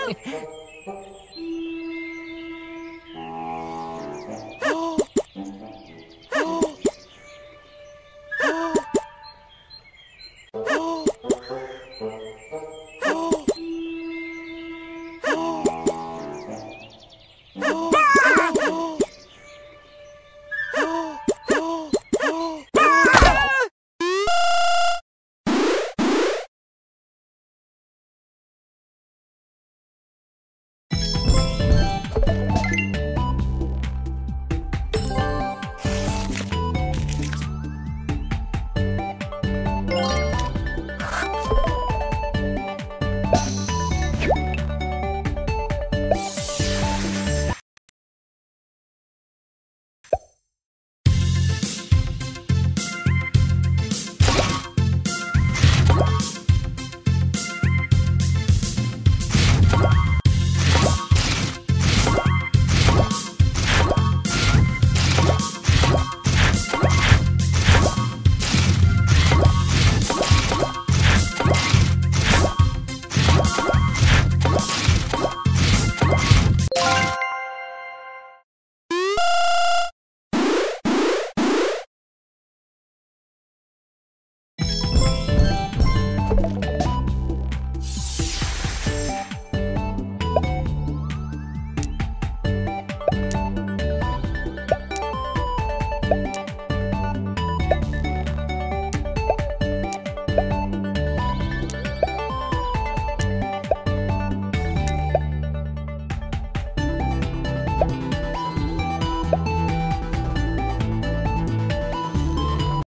ハハハハ!